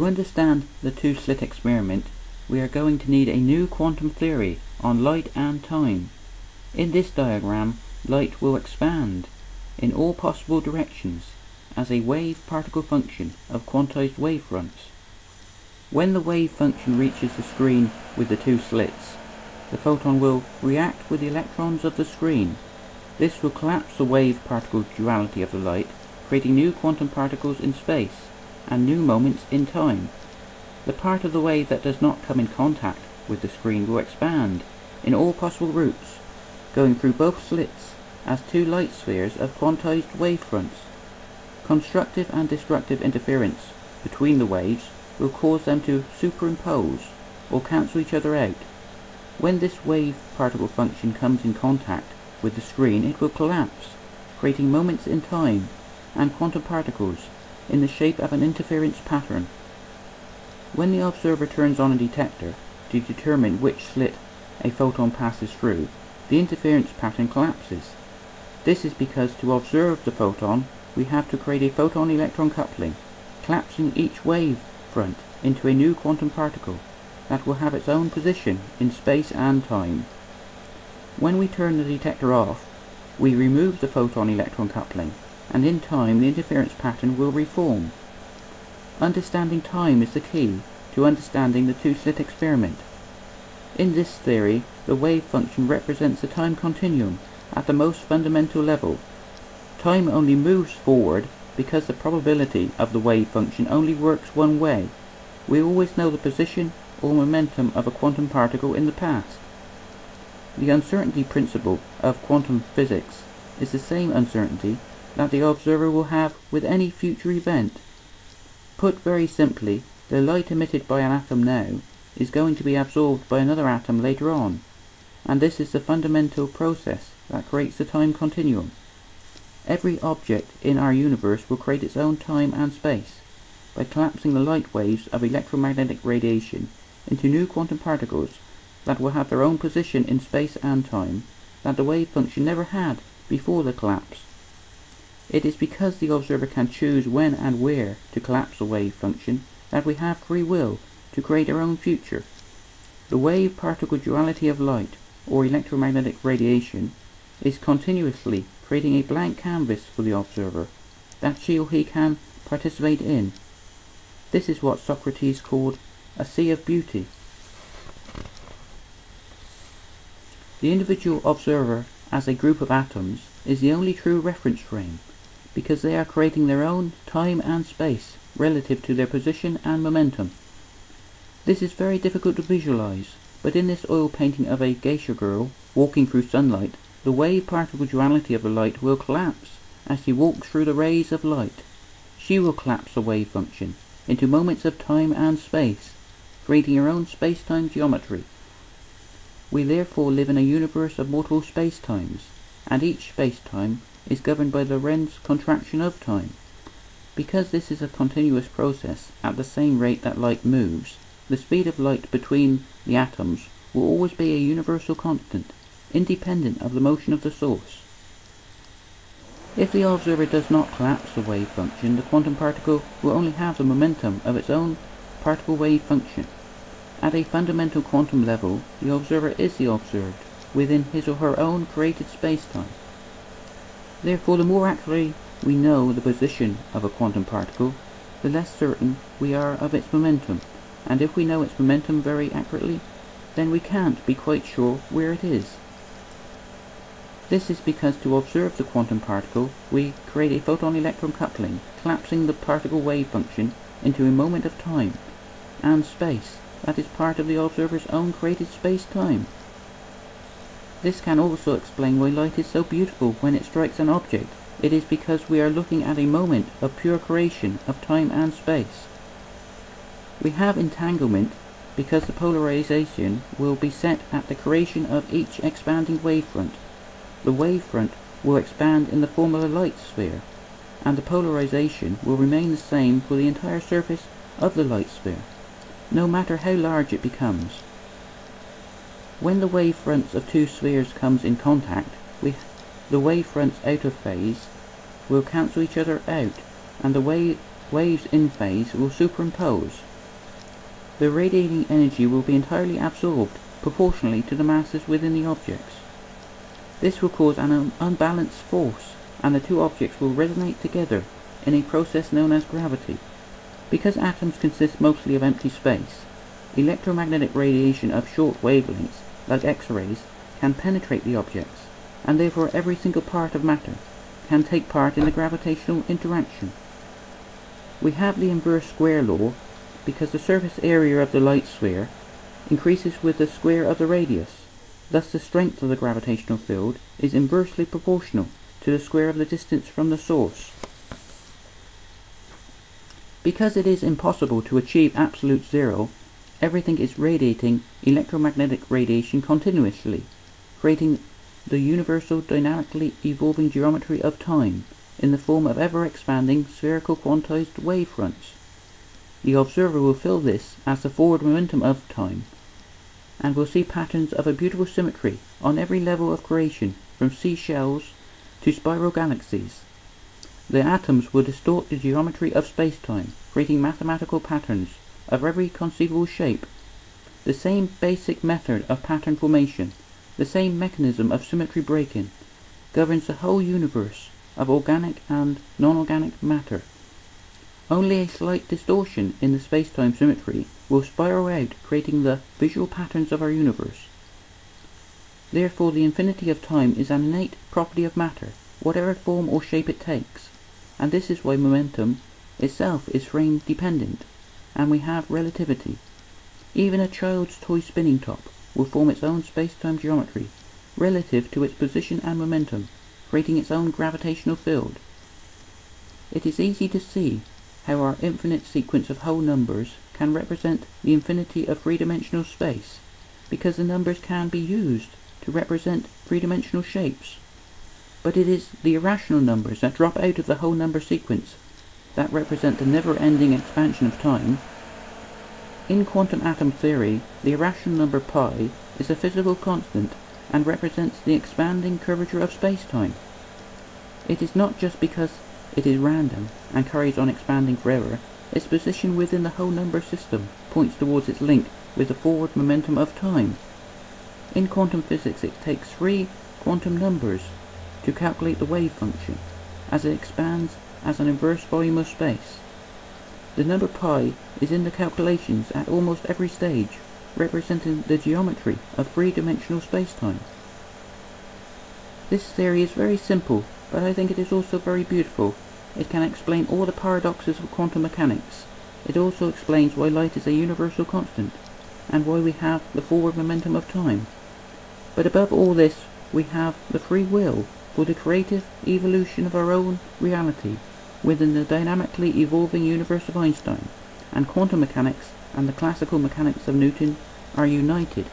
To understand the two-slit experiment, we are going to need a new quantum theory on light and time. In this diagram, light will expand in all possible directions as a wave-particle function of quantized wavefronts. When the wave function reaches the screen with the two slits, the photon will react with the electrons of the screen. This will collapse the wave-particle duality of the light, creating new quantum particles in space and new moments in time. The part of the wave that does not come in contact with the screen will expand in all possible routes, going through both slits as two light spheres of quantized wavefronts. Constructive and destructive interference between the waves will cause them to superimpose or cancel each other out. When this wave particle function comes in contact with the screen, it will collapse, creating moments in time and quantum particles in the shape of an interference pattern. When the observer turns on a detector to determine which slit a photon passes through, the interference pattern collapses. This is because to observe the photon, we have to create a photon-electron coupling, collapsing each wave front into a new quantum particle that will have its own position in space and time. When we turn the detector off, we remove the photon-electron coupling and in time the interference pattern will reform. Understanding time is the key to understanding the two-slit experiment. In this theory, the wave function represents the time continuum at the most fundamental level. Time only moves forward because the probability of the wave function only works one way. We always know the position or momentum of a quantum particle in the past. The uncertainty principle of quantum physics is the same uncertainty that the observer will have with any future event. Put very simply, the light emitted by an atom now is going to be absorbed by another atom later on, and this is the fundamental process that creates the time continuum. Every object in our universe will create its own time and space by collapsing the light waves of electromagnetic radiation into new quantum particles that will have their own position in space and time that the wave function never had before the collapse. It is because the observer can choose when and where to collapse the wave function that we have free will to create our own future. The wave-particle duality of light, or electromagnetic radiation, is continuously creating a blank canvas for the observer that she or he can participate in. This is what Socrates called a sea of beauty. The individual observer as a group of atoms is the only true reference frame because they are creating their own time and space relative to their position and momentum. This is very difficult to visualize, but in this oil painting of a geisha girl walking through sunlight, the wave particle duality of the light will collapse as she walks through the rays of light. She will collapse the wave function into moments of time and space, creating her own space-time geometry. We therefore live in a universe of multiple space-times, and each space-time is governed by Lorentz contraction of time. Because this is a continuous process at the same rate that light moves, the speed of light between the atoms will always be a universal constant, independent of the motion of the source. If the observer does not collapse the wave function, the quantum particle will only have the momentum of its own particle wave function. At a fundamental quantum level, the observer is the observed, within his or her own created spacetime. Therefore, the more accurately we know the position of a quantum particle, the less certain we are of its momentum, and if we know its momentum very accurately, then we can't be quite sure where it is. This is because to observe the quantum particle, we create a photon-electron coupling, collapsing the particle wave function into a moment of time and space that is part of the observer's own created space-time. This can also explain why light is so beautiful when it strikes an object. It is because we are looking at a moment of pure creation of time and space. We have entanglement because the polarization will be set at the creation of each expanding wavefront. The wavefront will expand in the form of a light sphere, and the polarization will remain the same for the entire surface of the light sphere, no matter how large it becomes. When the wavefronts of two spheres comes in contact, the wavefronts out of phase will cancel each other out, and the wave, waves in phase will superimpose, the radiating energy will be entirely absorbed proportionally to the masses within the objects. This will cause an unbalanced force, and the two objects will resonate together in a process known as gravity. Because atoms consist mostly of empty space, electromagnetic radiation of short wavelengths, like X-rays, can penetrate the objects, and therefore every single part of matter can take part in the gravitational interaction. We have the inverse square law because the surface area of the light sphere increases with the square of the radius. Thus the strength of the gravitational field is inversely proportional to the square of the distance from the source. Because it is impossible to achieve absolute zero, everything is radiating electromagnetic radiation continuously, creating the universal dynamically evolving geometry of time in the form of ever-expanding spherical quantized wave fronts. The observer will feel this as the forward momentum of time, and will see patterns of a beautiful symmetry on every level of creation, from seashells to spiral galaxies. The atoms will distort the geometry of space-time, creating mathematical patterns of every conceivable shape. The same basic method of pattern formation, the same mechanism of symmetry breaking, governs the whole universe of organic and non-organic matter. Only a slight distortion in the space-time symmetry will spiral out, creating the visual patterns of our universe. Therefore, the infinity of time is an innate property of matter, whatever form or shape it takes, and this is why momentum itself is frame dependent, and we have relativity. Even a child's toy spinning top will form its own space-time geometry, relative to its position and momentum, creating its own gravitational field. It is easy to see how our infinite sequence of whole numbers can represent the infinity of three-dimensional space, because the numbers can be used to represent three-dimensional shapes. But it is the irrational numbers that drop out of the whole number sequence that represent the never-ending expansion of time. In quantum atom theory, the irrational number pi is a physical constant and represents the expanding curvature of space-time. It is not just because it is random and carries on expanding forever. Its position within the whole number system points towards its link with the forward momentum of time. In quantum physics it takes three quantum numbers to calculate the wave function as it expands as an inverse volume of space. The number pi is in the calculations at almost every stage, representing the geometry of three-dimensional spacetime. This theory is very simple but I think it is also very beautiful. It can explain all the paradoxes of quantum mechanics. It also explains why light is a universal constant, and why we have the forward momentum of time. But above all this, we have the free will for the creative evolution of our own reality within the dynamically evolving universe of Einstein, and quantum mechanics and the classical mechanics of Newton are united